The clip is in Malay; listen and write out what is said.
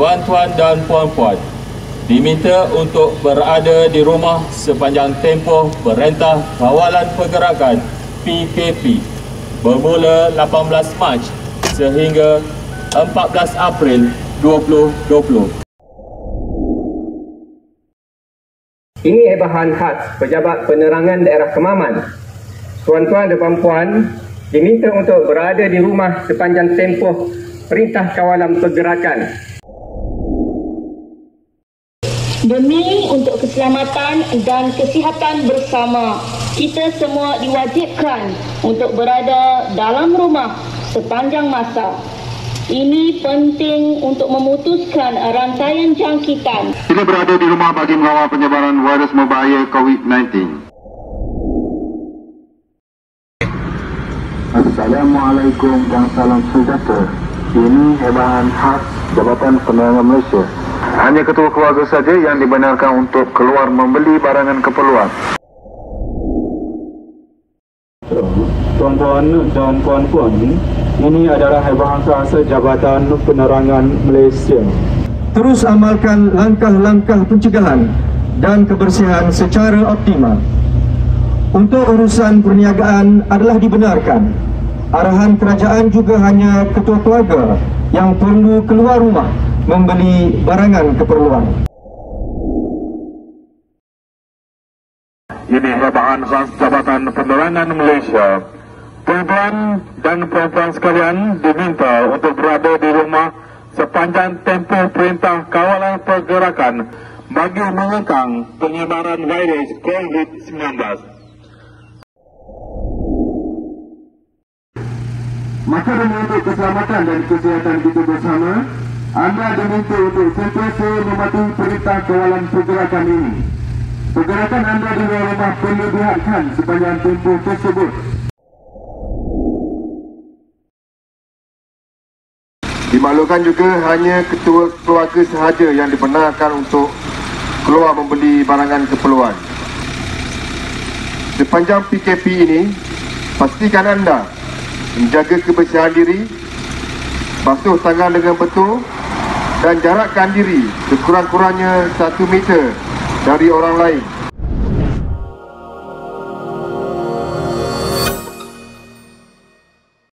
tuan-tuan dan puan-puan diminta untuk berada di rumah sepanjang tempoh Perintah Kawalan Pergerakan PKP bermula 18 Mac sehingga 14 April 2020. Ini ebahan khas Pejabat Penerangan Daerah Kemaman. Tuan-tuan dan puan-puan diminta untuk berada di rumah sepanjang tempoh Perintah Kawalan Pergerakan Demi untuk keselamatan dan kesihatan bersama, kita semua diwajibkan untuk berada dalam rumah sepanjang masa. Ini penting untuk memutuskan rantaian jangkitan. Kita berada di rumah bagi mengawal penyebaran virus berbahaya COVID-19. Assalamualaikum dan salam sejahtera. Ini hebahan khas Jabatan Penerangan Malaysia. Hanya ketua keluarga saja yang dibenarkan untuk keluar membeli barangan keperluan. Tuan-tuan dan puan-puan, ini adalah bahasa Jabatan Penerangan Malaysia. Terus amalkan langkah-langkah pencegahan dan kebersihan secara optimal. Untuk urusan perniagaan adalah dibenarkan. Arahan kerajaan juga hanya ketua keluarga yang perlu keluar rumah membeli barangan keperluan. Ini hebahan khas Jabatan Penerangan Malaysia. Tuan-tuan dan puan-puan sekalian diminta untuk berada di rumah sepanjang tempoh perintah kawalan pergerakan bagi mengekang penyebaran virus COVID-19. Maka demi untuk keselamatan dan kesihatan kita bersama, anda diminta untuk sentiasa mematuhi perintah kawalan pergerakan ini. Pergerakan anda di luar rumah perlu dihadkan sepanjang tempoh tersebut. Dimaklumkan juga hanya ketua keluarga sahaja yang dibenarkan untuk keluar membeli barangan keperluan. Sepanjang PKP ini, pastikan anda menjaga kebersihan diri, basuh tangan dengan betul dan jarakkan diri sekurang-kurangnya satu meter dari orang lain